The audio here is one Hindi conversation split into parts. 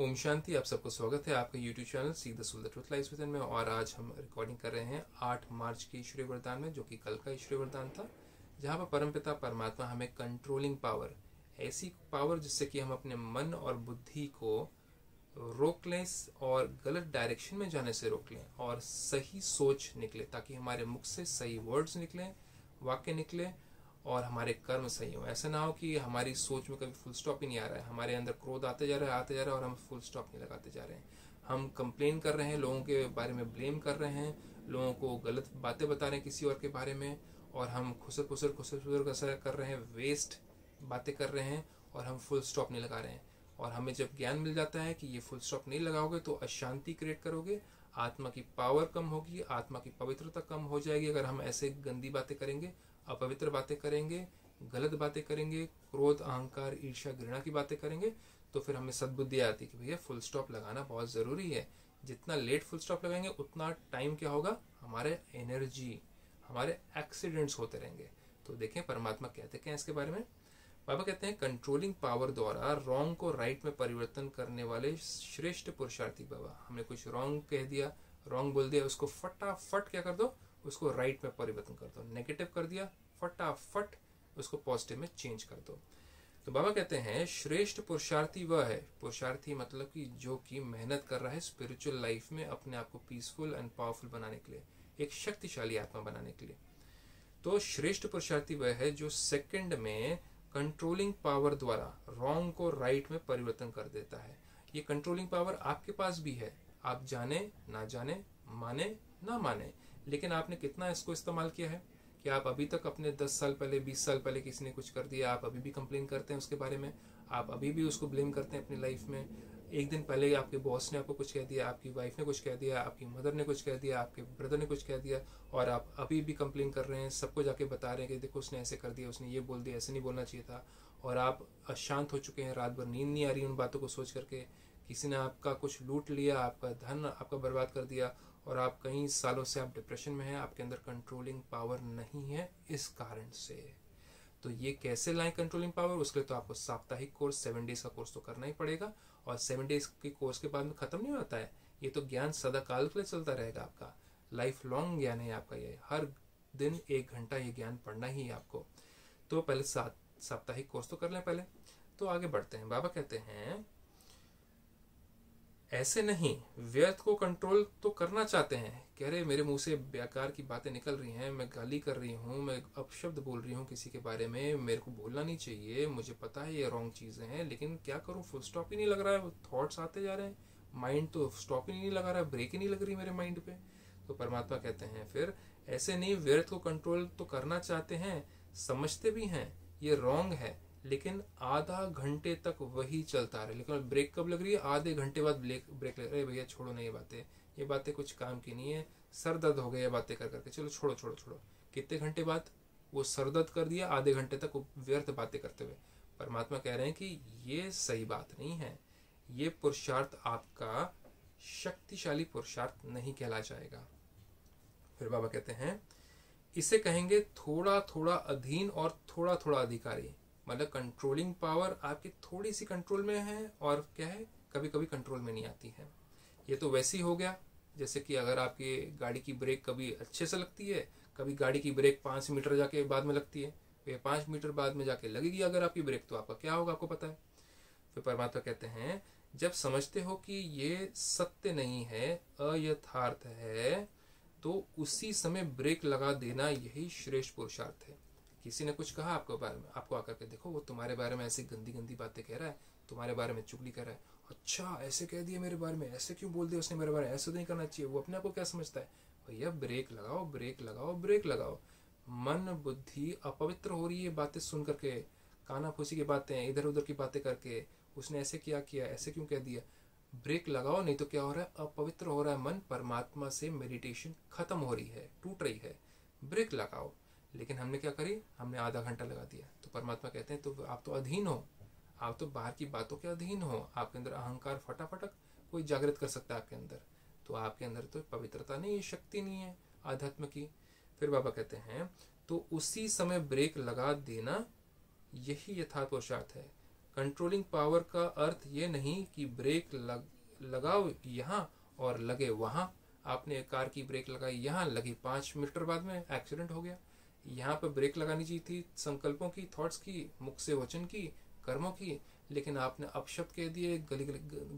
ओम शांति, आप सबको स्वागत है आपका YouTube channel see the soul the truth lies with में और आज हम रिकॉर्डिंग कर रहे हैं 8 मार्च के ईश्वरी वरदान में, जो कि कल का ईश्वरीय वरदान था, जहाँ पर परमपिता परमात्मा हमें कंट्रोलिंग पावर ऐसी पावर जिससे कि हम अपने मन और बुद्धि को रोक लें और गलत डायरेक्शन में जाने से रोक लें और सही सोच निकले, ताकि हमारे मुख से सही वर्ड्स निकलें, वाक्य निकले और हमारे कर्म सही हो। ऐसा ना हो कि हमारी सोच में कभी फुल स्टॉप ही नहीं आ रहा है। हमारे अंदर क्रोध आते जा रहा है, आते जा रहा है और हम फुल स्टॉप नहीं लगाते जा रहे हैं। हम कंप्लेन कर रहे हैं, लोगों के बारे में ब्लेम कर रहे हैं, लोगों को गलत बातें बता रहे हैं किसी और के बारे में, और हम खुसर खुसर खुसर खुसर कर रहे हैं वेस्ट बातें कर रहे हैं, और हम फुल स्टॉप नहीं लगा रहे हैं। और हमें जब ज्ञान मिल जाता है कि ये फुल स्टॉप नहीं लगाओगे तो अशांति क्रिएट करोगे, आत्मा की पावर कम होगी, आत्मा की पवित्रता कम हो जाएगी। अगर हम ऐसे गंदी बातें करेंगे अपवित्र बातें करेंगे, गलत बातें करेंगे, क्रोध, अहंकार, ईर्ष्या, घृणा की बातें करेंगे तो फिर हमें सदबुद्धि आती कि भैया फुल स्टॉप लगाना बहुत ज़रूरी है। जितना लेट फुल स्टॉप लगाएँगे, उतना टाइम क्या होगा? हमारे एनर्जी हमारे एक्सीडेंट्स होते रहेंगे। तो देखें, परमात्मा कहते हैं इसके बारे में? बाबा कहते हैं कंट्रोलिंग पावर द्वारा रॉन्ग को राइट में परिवर्तन करने वाले श्रेष्ठ पुरुषार्थी बाबा। हमने कुछ रॉन्ग कह दिया रॉन्ग बोल दिया, उसको फटाफट क्या कर दो? उसको राइट में परिवर्तन कर दो। नेगेटिव कर दिया फटाफट उसको पॉजिटिव में चेंज कर दो। तो बाबा कहते हैं, श्रेष्ठ पुरुषार्थी वह है। पुरुषार्थी मतलब कि जो कि मेहनत कर रहा है स्पिरिचुअल लाइफ में अपने आप को पीसफुल एंड पावरफुल बनाने के लिए, एक शक्तिशाली आत्मा बनाने के लिए। तो श्रेष्ठ पुरुषार्थी वह है जो सेकंड में कंट्रोलिंग पावर द्वारा रॉन्ग को राइट में परिवर्तन कर देता है। ये कंट्रोलिंग पावर आपके पास भी है। आप जाने, ना जाने, माने, ना माने, लेकिन आपने कितना इसको इस्तेमाल किया है? कि आप अभी तक अपने 10 साल पहले 20 साल पहले किसी ने कुछ कर दिया, आप अभी भी कंप्लेन करते हैं उसके बारे में, आप अभी भी उसको ब्लेम करते हैं अपनी लाइफ में। एक दिन पहले आपके बॉस ने आपको कुछ कह दिया, आपकी वाइफ ने कुछ कह दिया, आपकी मदर ने कुछ कह दिया, आपके ब्रदर ने कुछ कह दिया और आप अभी भी कंप्लेन कर रहे हैं सबको जाके बता रहे हैं कि देखो उसने ऐसे कर दिया, उसने ये बोल दिया, ऐसे नहीं बोलना चाहिए था। और आप अशांत हो चुके हैं, रात भर नींद नहीं आ रही उन बातों को सोच करके, किसी ने आपका कुछ लूट लिया, आपका धन आपका बर्बाद कर दिया और आप कई सालों से आप डिप्रेशन में हैं, आपके अंदर कंट्रोलिंग पावर नहीं है इस कारण से। तो ये कैसे लाएँ कंट्रोलिंग पावर उसके लिए तो आपको साप्ताहिक कोर्स सेवन डेज़ का कोर्स तो करना ही पड़ेगा। और सेवन डेज़ के कोर्स के बाद में खत्म नहीं होता है। ये तो ज्ञान सदा काल के लिए चलता रहेगा आपका। लाइफ लॉन्ग ज्ञान है आपका ये। हर दिन एक घंटा ये ज्ञान पढ़ना ही है आपको। तो पहले साप्ताहिक कोर्स तो कर लें पहले। तो आगे बढ़ते हैं। बाबा कहते हैं ऐसे नहीं, व्यर्थ को कंट्रोल तो करना चाहते हैं। कह रहे, मेरे मुँह से बेकार की बातें निकल रही हैं, मैं गाली कर रही हूँ, मैं अपशब्द बोल रही हूँ किसी के बारे में, मेरे को बोलना नहीं चाहिए, मुझे पता है ये रॉन्ग चीज़ें हैं, लेकिन क्या करूँ फुल स्टॉप ही नहीं लग रहा है थॉट्स आते जा रहे हैं। माइंड तो स्टॉप ही नहीं लगा रहा है ब्रेक ही नहीं लग रही मेरे माइंड पे। तो परमात्मा कहते हैं, फिर ऐसे नहीं, व्यर्थ को कंट्रोल तो करना चाहते हैं, समझते भी हैं, ये रॉन्ग है लेकिन आधा घंटे तक वही चलता रहे। लेकिन ब्रेक कब लग रही है? आधे घंटे बाद ब्रेक ब्रेक लग रहा है। भैया, छोड़ो ना ये बातें। ये बातें कुछ काम की नहीं है। सर दर्द हो गया बातें कर करके चलो, छोड़ो छोड़ो छोड़ो। कितने घंटे बाद वो सर दर्द कर दिया, आधे घंटे तक व्यर्थ बातें करते हुए। परमात्मा कह रहे हैं कि ये सही बात नहीं है। ये पुरुषार्थ आपका शक्तिशाली पुरुषार्थ नहीं कहला जाएगा। फिर बाबा कहते हैं, इसे कहेंगे थोड़ा थोड़ा अधीन और थोड़ा थोड़ा अधिकारी। मतलब कंट्रोलिंग पावर आपकी थोड़ी सी कंट्रोल में है और क्या है कभी कभी कंट्रोल में नहीं आती है। ये तो वैसे ही हो गया, जैसे कि अगर आपकी गाड़ी की ब्रेक कभी अच्छे से लगती है, कभी गाड़ी की ब्रेक पाँच मीटर जाके बाद में लगती है फिर पाँच मीटर बाद में जाके लगेगी अगर आपकी ब्रेक तो आपका क्या होगा आपको पता है? फिर परमात्मा कहते हैं, जब समझते हो कि ये सत्य नहीं है, अयथार्थ है तो उसी समय ब्रेक लगा देना यही श्रेष्ठ पुरुषार्थ है। किसी ने कुछ कहा, आपको आपको आकर के देखो, वो तुम्हारे बारे में ऐसी गंदी गंदी बातें कह रहा है, तुम्हारे बारे में चुगली कर रहा है। अच्छा ऐसे कह दिया मेरे बारे में, ऐसे क्यों बोल दिया उसने मेरे बारे में? ऐसे नहीं करना चाहिए, वो अपने आप को क्या समझता है? भैया, ब्रेक लगाओ ब्रेक लगाओ ब्रेक लगाओ। मन, बुद्धि अपवित्र हो रही है बातें सुन करके, काना फूसी की बातें इधर उधर की बातें करके, उसने ऐसे क्या किया, ऐसे क्यों कह दिया? ब्रेक लगाओ, नहीं तो क्या हो रहा है? अपवित्र हो रहा है मन, परमात्मा से मेडिटेशन खत्म हो रही है, टूट रही है। ब्रेक लगाओ। लेकिन हमने क्या करी? हमने आधा घंटा लगा दिया। तो परमात्मा कहते हैं तो आप तो अधीन हो। आप तो बाहर की बातों के अधीन हो। आपके अंदर अहंकार फटाफटक कोई जागृत कर सकता है आपके अंदर। तो आपके अंदर तो पवित्रता नहीं है, शक्ति नहीं है आध्यात्म की। फिर बाबा कहते हैं तो उसी समय ब्रेक लगा देना, यही यथार्थ पुरुषार्थ है। कंट्रोलिंग पावर का अर्थ ये नहीं कि ब्रेक लग, लगाओ यहाँ और लगे वहाँ। आपने कार की ब्रेक लगाई यहाँ, लगी पाँच मीटर बाद में एक्सीडेंट हो गया। यहाँ पर ब्रेक लगानी चाहिए थी संकल्पों की थॉट्स की, मुख से वचन की, कर्मों की। लेकिन आपने अपशब्द कह दिए, गली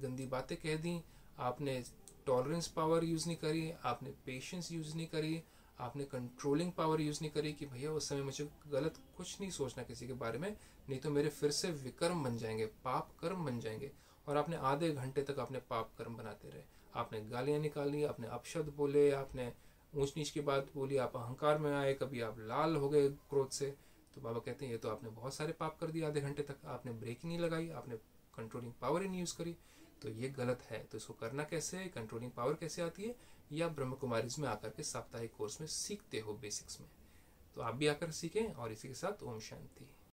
गंदी बातें कह दी, आपने टॉलरेंस पावर यूज़ नहीं करी, आपने पेशेंस यूज़ नहीं करी, आपने कंट्रोलिंग पावर यूज़ नहीं करी कि भैया उस समय मुझे गलत कुछ नहीं सोचना किसी के बारे में, नहीं तो मेरे फिर से विकर्म बन जाएँगे, पाप कर्म बन जाएँगे। और आपने आधे घंटे तक आपने पाप कर्म बनाते रहे। आपने गालियाँ निकाली, आपने अपशब्द बोले, आपने ऊंच नीच की बात बोली, आप अहंकार में आए, कभी आप लाल हो गए क्रोध से तो बाबा कहते हैं, ये तो आपने बहुत सारे पाप कर दिए आधे घंटे तक। आपने ब्रेक ही नहीं लगाई, आपने कंट्रोलिंग पावर ही नहीं यूज़ करी। तो ये गलत है। तो इसको करना कैसे है? कंट्रोलिंग पावर कैसे आती है? या ब्रह्म कुमारी में आकर के साप्ताहिक कोर्स में सीखते हो बेसिक्स में? तो आप भी आकर सीखें और इसी के साथ ओम शांति।